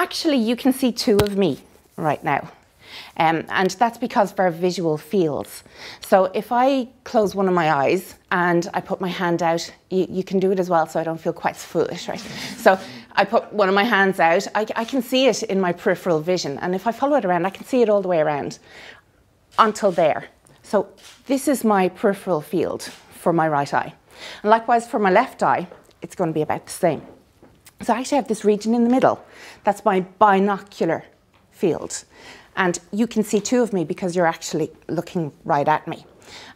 actually you can see two of me right now. Um, and that's because of our visual fields. So if I close one of my eyes and I put my hand out, you, you can do it as well so I don't feel quite foolish, right? so I put one of my hands out, I, I can see it in my peripheral vision. And if I follow it around, I can see it all the way around until there. So this is my peripheral field for my right eye. And likewise for my left eye, it's going to be about the same. So I actually have this region in the middle. That's my binocular field. And you can see two of me because you're actually looking right at me.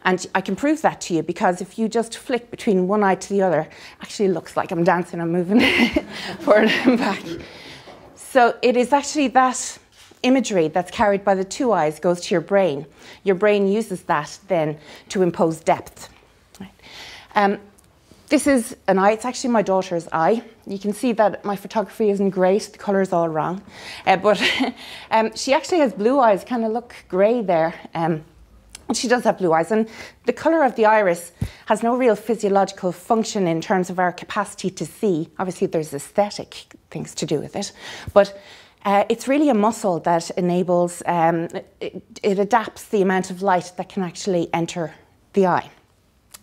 And I can prove that to you because if you just flick between one eye to the other, actually looks like I'm dancing, I'm moving forward and back. So it is actually that imagery that's carried by the two eyes goes to your brain. Your brain uses that then to impose depth. Um, this is an eye, it's actually my daughter's eye. You can see that my photography isn't great, the colour is all wrong. Uh, but um, she actually has blue eyes, kind of look grey there. Um, she does have blue eyes, and the colour of the iris has no real physiological function in terms of our capacity to see. Obviously, there's aesthetic things to do with it, but uh, it's really a muscle that enables, um, it, it adapts the amount of light that can actually enter the eye.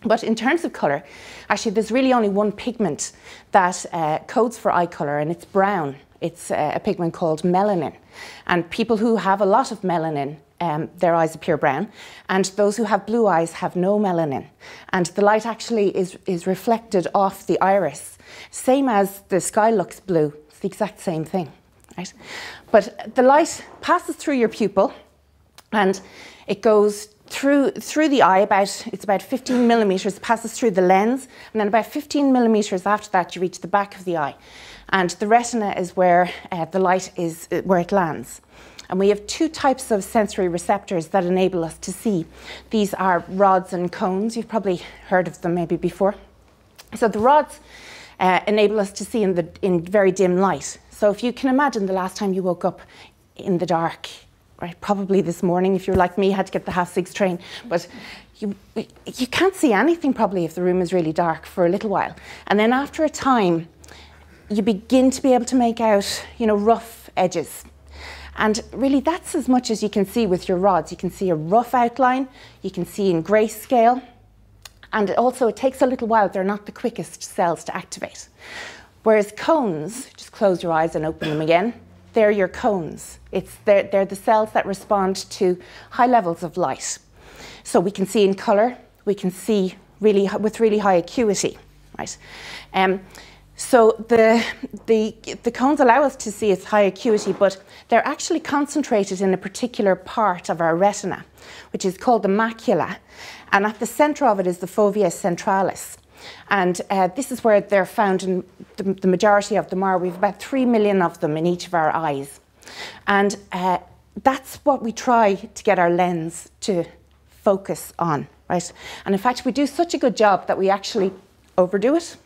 But in terms of colour, actually there's really only one pigment that uh, codes for eye colour and it's brown. It's uh, a pigment called melanin. And people who have a lot of melanin, um, their eyes appear brown. And those who have blue eyes have no melanin. And the light actually is, is reflected off the iris. Same as the sky looks blue. It's the exact same thing. Right? But the light passes through your pupil and it goes through, through the eye, about, it's about 15 millimeters, passes through the lens, and then about 15 millimeters after that, you reach the back of the eye. And the retina is where uh, the light is, uh, where it lands. And we have two types of sensory receptors that enable us to see. These are rods and cones. You've probably heard of them maybe before. So the rods uh, enable us to see in, the, in very dim light. So if you can imagine the last time you woke up in the dark right? Probably this morning, if you're like me, had to get the half six train. But you, you can't see anything probably if the room is really dark for a little while. And then after a time, you begin to be able to make out, you know, rough edges. And really that's as much as you can see with your rods. You can see a rough outline, you can see in grayscale, and also it takes a little while. They're not the quickest cells to activate. Whereas cones, just close your eyes and open them again, they're your cones. It's, they're, they're the cells that respond to high levels of light. So we can see in colour, we can see really with really high acuity, right? Um, so the, the, the cones allow us to see its high acuity, but they're actually concentrated in a particular part of our retina, which is called the macula. And at the centre of it is the fovea centralis. And uh, this is where they're found in the, the, majority of them are. We've about three million of them in each of our eyes. And uh, that's what we try to get our lens to focus on, right? And in fact, we do such a good job that we actually overdo it.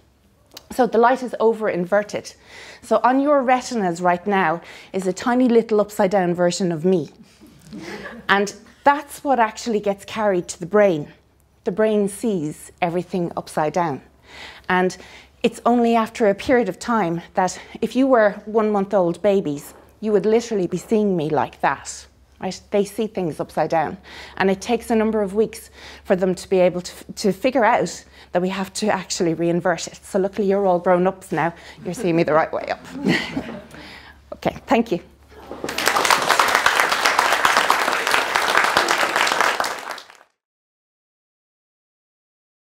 So the light is over inverted. So on your retinas right now is a tiny little upside down version of me. and that's what actually gets carried to the brain the brain sees everything upside down. And it's only after a period of time that if you were one month old babies, you would literally be seeing me like that. Right? They see things upside down. And it takes a number of weeks for them to be able to, to figure out that we have to actually reinvert it. So luckily you're all grown ups now. You're seeing me the right way up. okay, thank you.